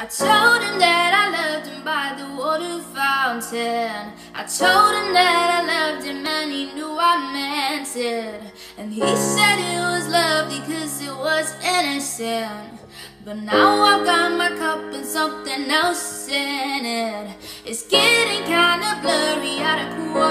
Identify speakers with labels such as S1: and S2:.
S1: I told him that I loved him by the water fountain. I told him that I loved him and he knew I meant it. And he said it was love cause it was innocent. But now I've got my cup and something else in it. It's getting kinda blurry out of quarter.